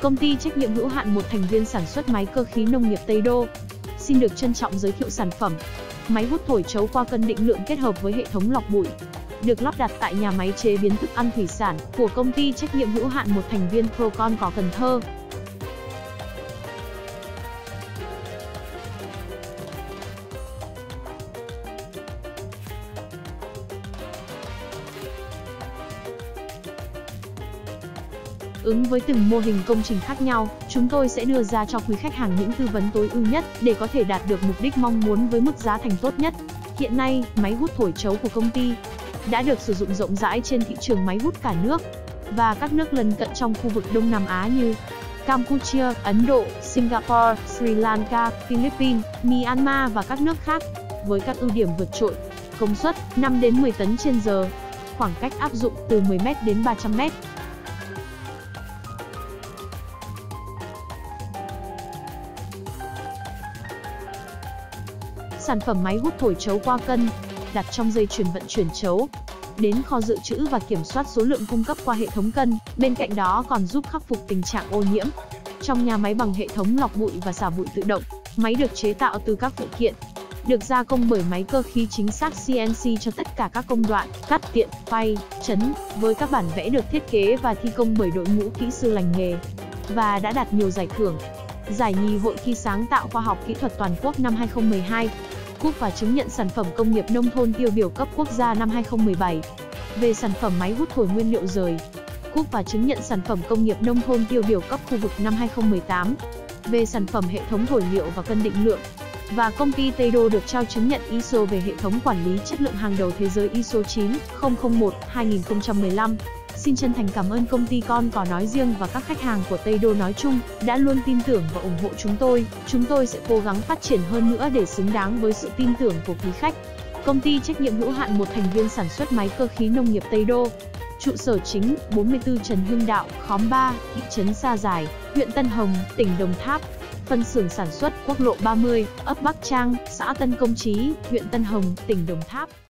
Công ty trách nhiệm hữu hạn một thành viên sản xuất máy cơ khí nông nghiệp Tây Đô. Xin được trân trọng giới thiệu sản phẩm. Máy hút thổi chấu qua cân định lượng kết hợp với hệ thống lọc bụi. Được lắp đặt tại nhà máy chế biến thức ăn thủy sản của công ty trách nhiệm hữu hạn một thành viên Procon có Cần Thơ. Ứng với từng mô hình công trình khác nhau, chúng tôi sẽ đưa ra cho quý khách hàng những tư vấn tối ưu nhất để có thể đạt được mục đích mong muốn với mức giá thành tốt nhất. Hiện nay, máy hút thổi chấu của công ty đã được sử dụng rộng rãi trên thị trường máy hút cả nước và các nước lân cận trong khu vực Đông Nam Á như Campuchia, Ấn Độ, Singapore, Sri Lanka, Philippines, Myanmar và các nước khác với các ưu điểm vượt trội. Công suất 5 đến 10 tấn trên giờ. Khoảng cách áp dụng từ 10m đến 300m. Sản phẩm máy hút thổi chấu qua cân, đặt trong dây chuyền vận chuyển chấu, đến kho dự trữ và kiểm soát số lượng cung cấp qua hệ thống cân, bên cạnh đó còn giúp khắc phục tình trạng ô nhiễm. Trong nhà máy bằng hệ thống lọc bụi và xả bụi tự động, máy được chế tạo từ các phụ kiện được gia công bởi máy cơ khí chính xác CNC cho tất cả các công đoạn, cắt tiện, phay, chấn, với các bản vẽ được thiết kế và thi công bởi đội ngũ kỹ sư lành nghề, và đã đạt nhiều giải thưởng. Giải nhì Hội thi sáng tạo khoa học kỹ thuật toàn quốc năm 2012, cúp và chứng nhận sản phẩm công nghiệp nông thôn tiêu biểu cấp quốc gia năm 2017. Về sản phẩm máy hút thổi nguyên liệu rời, cúp và chứng nhận sản phẩm công nghiệp nông thôn tiêu biểu cấp khu vực năm 2018. Về sản phẩm hệ thống thổi liệu và cân định lượng, và công ty Tây được trao chứng nhận ISO về hệ thống quản lý chất lượng hàng đầu thế giới ISO 9001-2015. Xin chân thành cảm ơn công ty con có nói riêng và các khách hàng của Tây Đô nói chung đã luôn tin tưởng và ủng hộ chúng tôi. Chúng tôi sẽ cố gắng phát triển hơn nữa để xứng đáng với sự tin tưởng của quý khách. Công ty trách nhiệm hữu hạn một thành viên sản xuất máy cơ khí nông nghiệp Tây Đô. Trụ sở chính 44 Trần Hưng Đạo, khóm 3, thị trấn Sa Giải, huyện Tân Hồng, tỉnh Đồng Tháp. Phân xưởng sản xuất quốc lộ 30, ấp Bắc Trang, xã Tân Công Trí, huyện Tân Hồng, tỉnh Đồng Tháp.